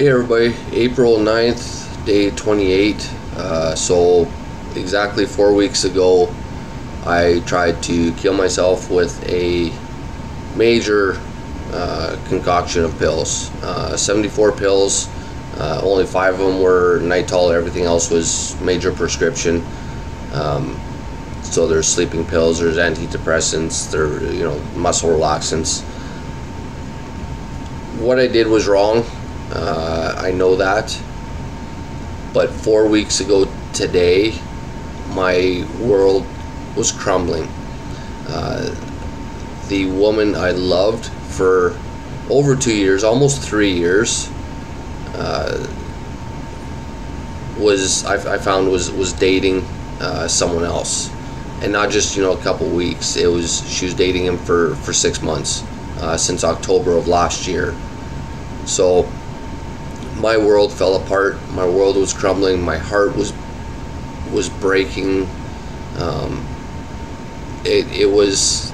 Hey everybody, April 9th, day 28. Uh, so, exactly four weeks ago, I tried to kill myself with a major uh, concoction of pills. Uh, 74 pills, uh, only five of them were Nytol, everything else was major prescription. Um, so there's sleeping pills, there's antidepressants, there you know muscle relaxants. What I did was wrong. Uh, I know that. But four weeks ago today, my world was crumbling. Uh, the woman I loved for over two years, almost three years, uh, was I, I, found was was dating uh, someone else, and not just you know a couple weeks. It was she was dating him for for six months uh, since October of last year. So my world fell apart. My world was crumbling. My heart was was breaking. Um, it it was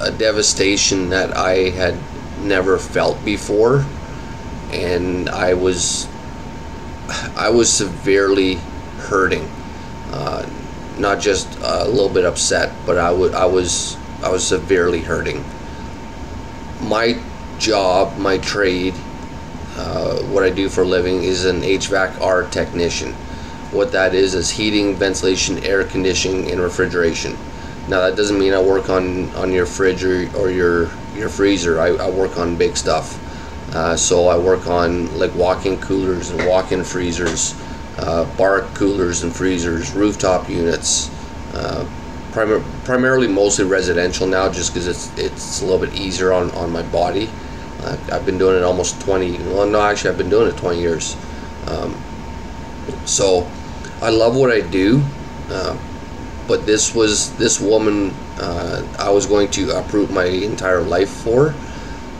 a devastation that I had never felt before, and I was I was severely hurting. Uh, not just a little bit upset, but I would I was I was severely hurting. My job, my trade uh, what I do for a living is an HVAC-R technician. What that is is heating, ventilation, air conditioning, and refrigeration. Now that doesn't mean I work on on your fridge or, or your your freezer. I, I work on big stuff. Uh, so I work on like walk-in coolers and walk-in freezers, uh, bar coolers and freezers, rooftop units. Uh, prim- primarily mostly residential now, just because it's it's a little bit easier on on my body. I've been doing it almost 20. Well, no, actually, I've been doing it 20 years. Um, so I love what I do, uh, but this was this woman uh, I was going to uproot my entire life for.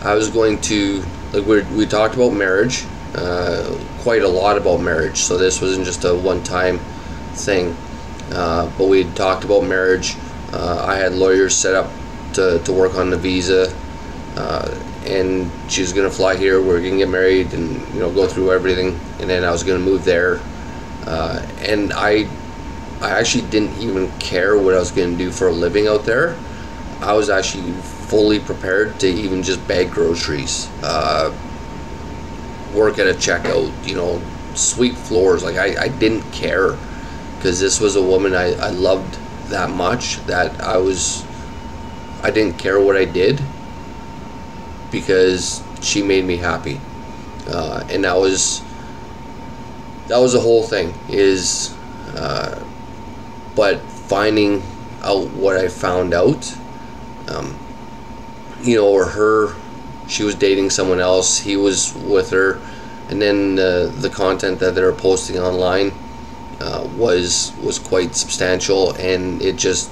I was going to like we we talked about marriage, uh, quite a lot about marriage. So this wasn't just a one-time thing, uh, but we talked about marriage. Uh, I had lawyers set up to, to work on the visa. Uh, and she was gonna fly here. We are gonna get married and you know go through everything, and then I was gonna move there. Uh, and I, I actually didn't even care what I was gonna do for a living out there. I was actually fully prepared to even just bag groceries, uh, work at a checkout, you know, sweep floors. Like I, I didn't care because this was a woman I, I loved that much that I was, I didn't care what I did because she made me happy, uh, and that was that was the whole thing. Is uh, but finding out what I found out, um, you know, or her, she was dating someone else. He was with her, and then the the content that they were posting online uh, was was quite substantial, and it just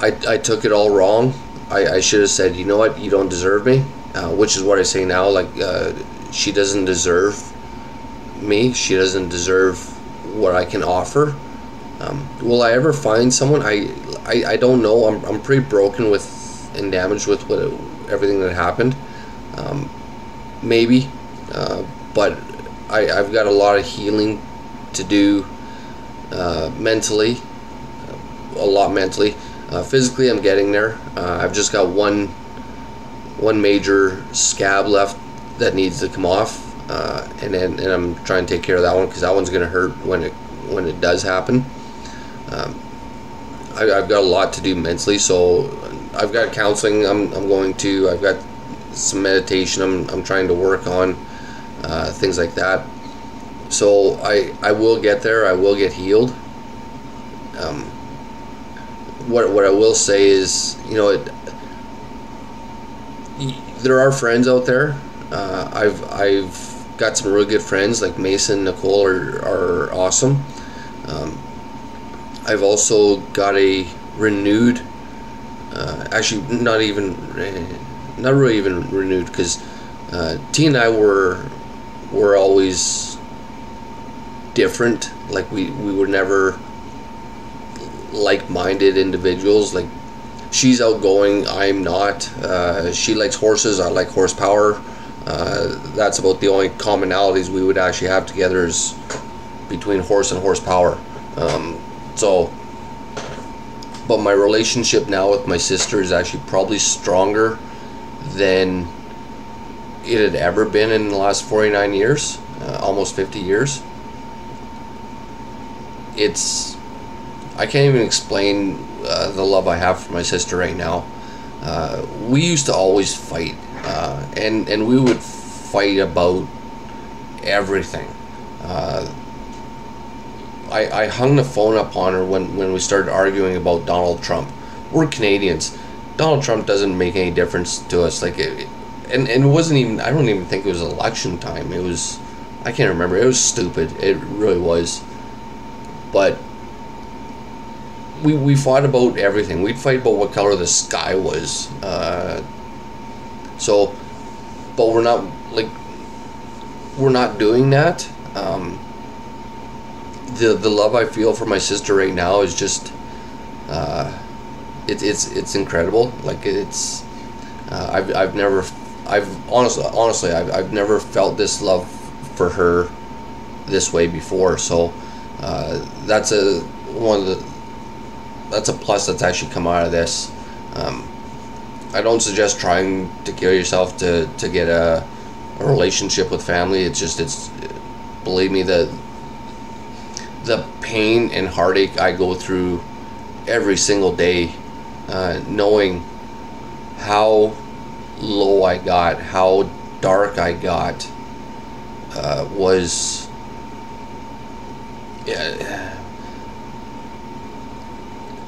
I I took it all wrong I, I should have said, you know what, you don't deserve me, uh, which is what I say now. Like, uh, she doesn't deserve me. She doesn't deserve what I can offer. Um, will I ever find someone? I, I, I don't know. I'm, I'm pretty broken with and damaged with what everything that happened. Um, maybe, uh, but I, I've got a lot of healing to do uh, mentally, a lot mentally. Uh, physically, I'm getting there. Uh, I've just got one one major scab left that needs to come off, uh, and then and I'm trying to take care of that one because that one's going to hurt when it when it does happen. Um, I, have got a lot to do mentally, so I've got counseling. I'm, I'm going to. I've got some meditation. I'm, I'm trying to work on uh, things like that. So I I will get there. I will get healed. Um, what what I will say is, you know, it, there are friends out there. Uh, I've I've got some really good friends like Mason, Nicole are are awesome. Um, I've also got a renewed, uh, actually not even, not really even renewed because uh, T and I were were always different. Like we we were never like-minded individuals. Like she's outgoing, I'm not. Uh, she likes horses, I like horsepower. Uh, that's about the only commonalities we would actually have together is between horse and horsepower. Um, so, but my relationship now with my sister is actually probably stronger than it had ever been in the last 49 years, uh, almost 50 years. It's, I can't even explain uh, the love I have for my sister right now. Uh, we used to always fight, uh, and and we would fight about everything. Uh, I, I hung the phone up on her when, when we started arguing about Donald Trump. We're Canadians. Donald Trump doesn't make any difference to us. Like, it, and and it wasn't even. I don't even think it was election time. It was. I can't remember. It was stupid. It really was. But we we fought about everything. We'd fight about what color the sky was. Uh, so, but we're not like we're not doing that. Um, the the love I feel for my sister right now is just uh, it, it's it's incredible. Like it's uh, I've I've never I've honestly honestly I've I've never felt this love for her this way before. So uh, that's a one of the that's a plus that's actually come out of this. Um, I don't suggest trying to kill yourself to to get a, a relationship with family. It's just it's believe me the the pain and heartache I go through every single day, uh, knowing how low I got, how dark I got, uh, was. Yeah,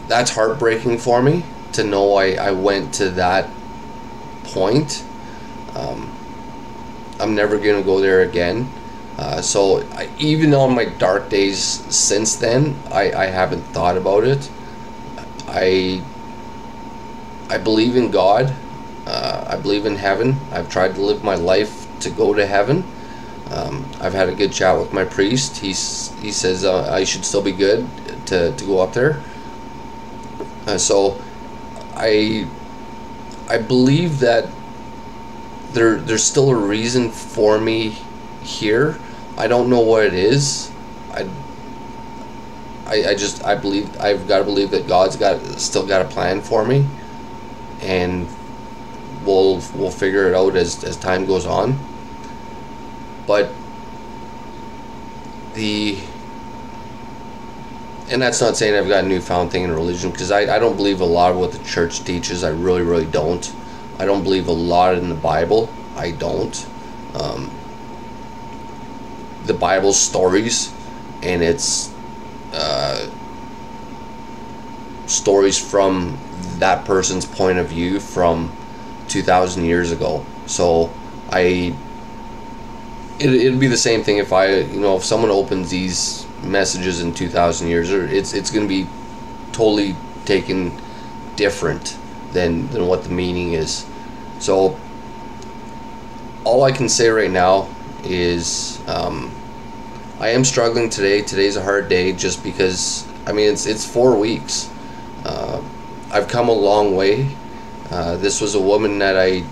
that's heartbreaking for me to know I, I went to that point. Um, I'm never going to go there again. Uh, so I, even on my dark days since then, I, I haven't thought about it. I I believe in God. Uh, I believe in heaven. I've tried to live my life to go to heaven. Um, I've had a good chat with my priest. He's he says uh, I should still be good to, to go up there. Uh, so I I believe that there there's still a reason for me here I don't know what it is. I, I, I just I believe I've got to believe that God's got still got a plan for me, and we'll we'll figure it out as as time goes on. But the and that's not saying I've got a newfound thing in religion because I, I don't believe a lot of what the church teaches. I really really don't. I don't believe a lot in the Bible. I don't. Um, the Bible stories, and it's uh, stories from that person's point of view from 2,000 years ago. So I, it, it'd be the same thing if I, you know, if someone opens these messages in 2,000 years, or it's it's going to be totally taken different than than what the meaning is. So all I can say right now is um, I am struggling today. Today's a hard day just because I mean it's it's four weeks. Uh, I've come a long way. Uh, this was a woman that I,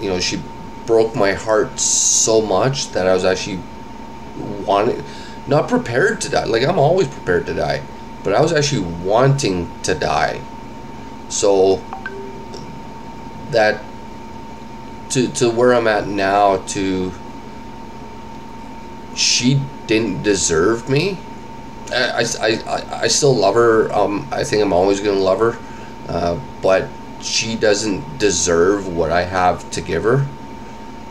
you know, she broke my heart so much that I was actually wanting, not prepared to die. Like I'm always prepared to die, but I was actually wanting to die. So that to to where I'm at now to she didn't deserve me. I, I, I, I still love her. Um, I think I'm always to love her. Uh, but she doesn't deserve what I have to give her.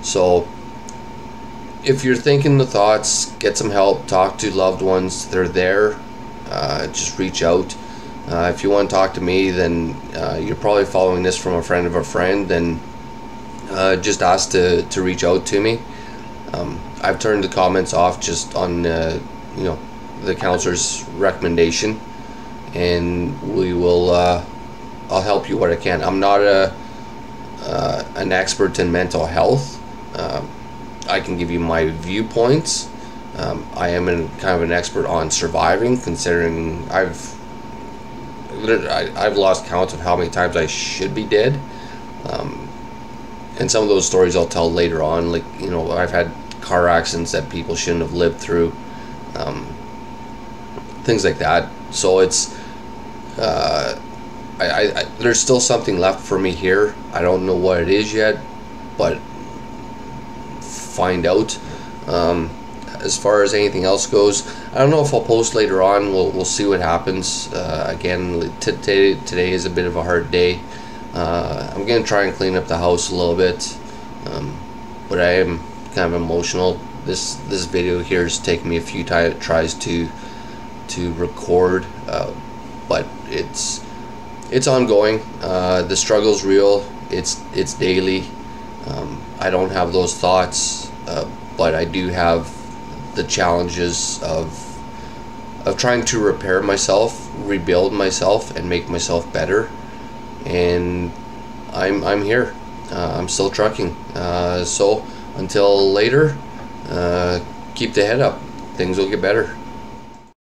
So if you're thinking the thoughts, get some help, talk to loved ones. They're there. Uh, just reach out. Uh, if you want to talk to me, then uh, you're probably following this from a friend of a friend, then uh, just ask to, to reach out to me. Um, I've turned the comments off just on uh, you know the counselor's recommendation, and we will. Uh, I'll help you what I can. I'm not a an expert in mental health. Um, I can give you my viewpoints. Um, I am in kind of an expert on surviving, considering I've I, have lost count of how many times I should be dead. Um, and some of those stories I'll tell later on. Like you know, I've had car accidents that people shouldn't have lived through, um, things like that. So it's, uh, I, I, there's still something left for me here. I don't know what it is yet, but find out. Um, as far as anything else goes, I don't know if I'll post later on. We'll, we'll see what happens. Uh, again, today today is a bit of a hard day. Uh, I'm gonna try and clean up the house a little bit, um, but I am kind of emotional. This this video here has taken me a few tries to to record, uh, but it's it's ongoing. Uh, the struggle's real. It's it's daily. Um, I don't have those thoughts, uh, but I do have the challenges of of trying to repair myself, rebuild myself, and make myself better. And I'm I'm here. Uh, I'm still trucking. Uh, so until later, uh, keep the head up. Things will get better.